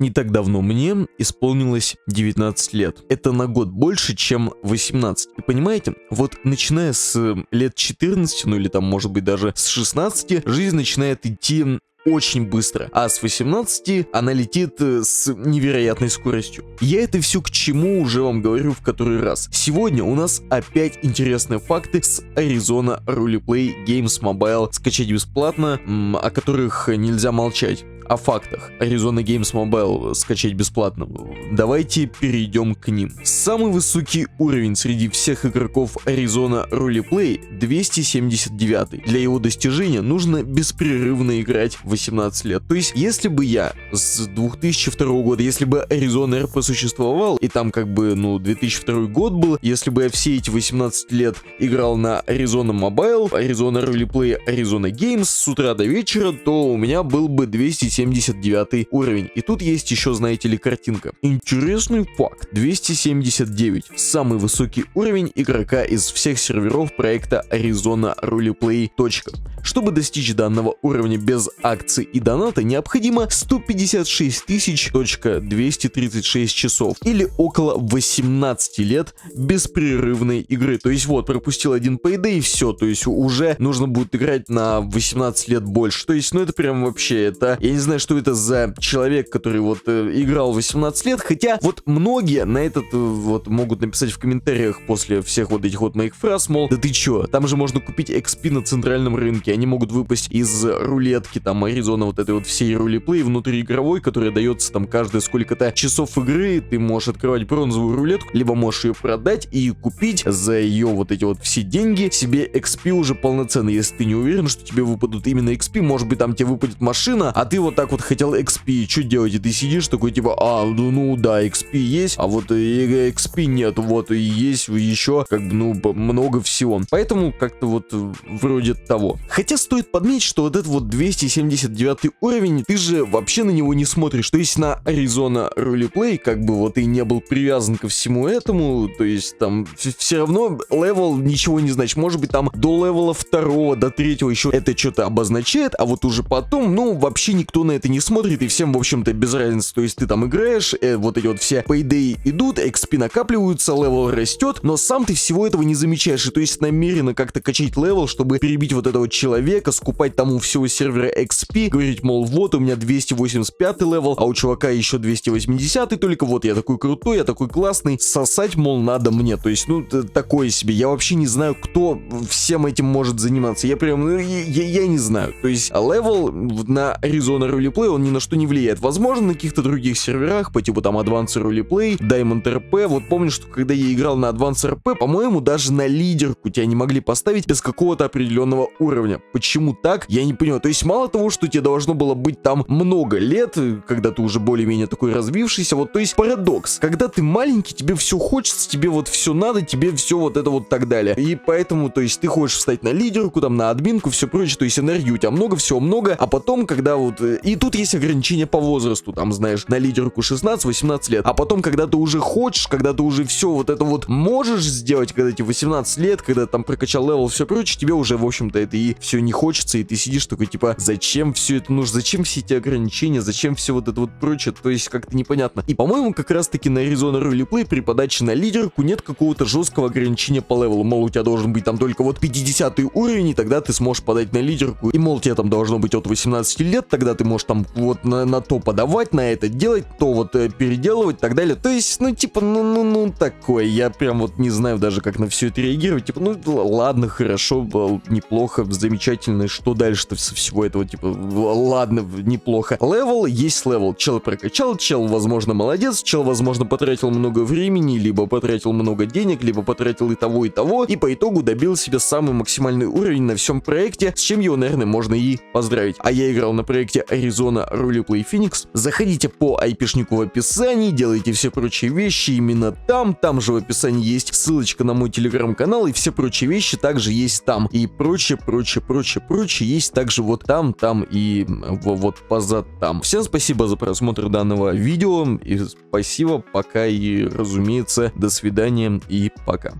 Не так давно мне исполнилось 19 лет. Это на год больше, чем 18. И понимаете, вот начиная с лет 14, ну или там может быть даже с 16, жизнь начинает идти очень быстро, а с 18 она летит э, с невероятной скоростью. Я это все к чему уже вам говорю в который раз. Сегодня у нас опять интересные факты с Arizona Roleplay Games Mobile скачать бесплатно, о которых нельзя молчать о фактах. Arizona Games Mobile скачать бесплатно. Давайте перейдем к ним. Самый высокий уровень среди всех игроков Arizona Roleplay 279. Для его достижения нужно беспрерывно играть 18 лет. То есть, если бы я с 2002 года, если бы Arizona RP существовал, и там как бы, ну, 2002 год был, если бы я все эти 18 лет играл на Arizona Mobile, Arizona Roleplay, Arizona Games с утра до вечера, то у меня был бы 270 279 уровень. И тут есть еще, знаете ли, картинка. Интересный факт. 279. Самый высокий уровень игрока из всех серверов проекта Arizona Roleplay. Чтобы достичь данного уровня без акций и доната, необходимо 156 236 часов или около 18 лет беспрерывной игры. То есть вот, пропустил один Payday и все, то есть уже нужно будет играть на 18 лет больше. То есть, ну это прям вообще, это, я не знаю, знаю, что это за человек, который вот э, играл 18 лет, хотя вот многие на этот э, вот могут написать в комментариях после всех вот этих вот моих фраз, мол, да ты чё, там же можно купить XP на центральном рынке, они могут выпасть из рулетки, там, Аризона, вот этой вот всей рулеплей внутриигровой, которая дается там каждые сколько-то часов игры, ты можешь открывать бронзовую рулетку, либо можешь ее продать и купить за ее вот эти вот все деньги. Себе XP уже полноценно, если ты не уверен, что тебе выпадут именно XP, может быть там тебе выпадет машина, а ты вот так вот хотел XP, что делать? И ты сидишь такой типа, а, ну, ну да, XP есть, а вот э, XP нет, вот и есть еще как бы, ну, много всего. Поэтому как-то вот э, вроде того. Хотя стоит подметить, что вот этот вот 279 уровень, ты же вообще на него не смотришь. То есть на Arizona Roleplay, как бы вот и не был привязан ко всему этому, то есть там все равно level ничего не значит. Может быть там до level а второго, до третьего еще это что-то обозначает, а вот уже потом, ну, вообще никто на это не смотрит, и всем, в общем-то, без разницы. То есть ты там играешь, э, вот эти вот все payday идут, XP накапливаются, level растет, но сам ты всего этого не замечаешь. И то есть намеренно как-то качать level, чтобы перебить вот этого человека, скупать там у всего сервера XP, говорить, мол, вот у меня 285 level, а у чувака еще 280 только вот я такой крутой, я такой классный, сосать, мол, надо мне. То есть, ну, такое себе. Я вообще не знаю, кто всем этим может заниматься. Я прям, ну, я, я не знаю. То есть, level на Arizona Roleplay, он ни на что не влияет. Возможно, на каких-то других серверах, по типу там Advanced Roleplay, Diamond RP. Вот помню, что когда я играл на Advanced RP, по-моему, даже на лидерку тебя не могли поставить без какого-то определенного уровня. Почему так? Я не понимаю. То есть мало того, что тебе должно было быть там много лет, когда ты уже более-менее такой развившийся, вот то есть парадокс. Когда ты маленький, тебе все хочется, тебе вот все надо, тебе все вот это вот так далее. И поэтому, то есть ты хочешь встать на лидерку, там на админку, все прочее, то есть энергии у тебя много, всего много, а потом, когда вот... И тут есть ограничения по возрасту, там, знаешь, на лидерку 16-18 лет, а потом, когда ты уже хочешь, когда ты уже все вот это вот можешь сделать, когда тебе 18 лет, когда там прокачал level, все прочее, тебе уже, в общем-то, это и все не хочется, и ты сидишь такой, типа, зачем все это нужно, зачем все эти ограничения, зачем все вот это вот прочее, то есть как-то непонятно. И, по-моему, как раз-таки на Arizona Roleplay при подаче на лидерку нет какого-то жесткого ограничения по level у, мол, у тебя должен быть там только вот 50 уровень, и тогда ты сможешь подать на лидерку, и, мол, тебе там должно быть от 18 лет, тогда ты можешь там вот на, на то подавать, на это делать, то вот э, переделывать и так далее. То есть, ну, типа, ну, ну, ну, такое. Я прям вот не знаю даже, как на все это реагировать. Типа, ну, ладно, хорошо, неплохо, замечательно. Что дальше-то со всего этого? Типа, ладно, неплохо. Level есть level. Чел прокачал, чел, возможно, молодец, чел, возможно, потратил много времени, либо потратил много денег, либо потратил и того, и того, и по итогу добил себе самый максимальный уровень на всем проекте, с чем его, наверное, можно и поздравить. А я играл на проекте Arizona Roleplay Phoenix. Заходите по айпишнику в описании, делайте все прочие вещи именно там. Там же в описании есть ссылочка на мой телеграм-канал, и все прочие вещи также есть там. И прочее, прочее, прочее, прочее есть также вот там, там и вот позад там. Всем спасибо за просмотр данного видео, и спасибо, пока и, разумеется, до свидания и пока.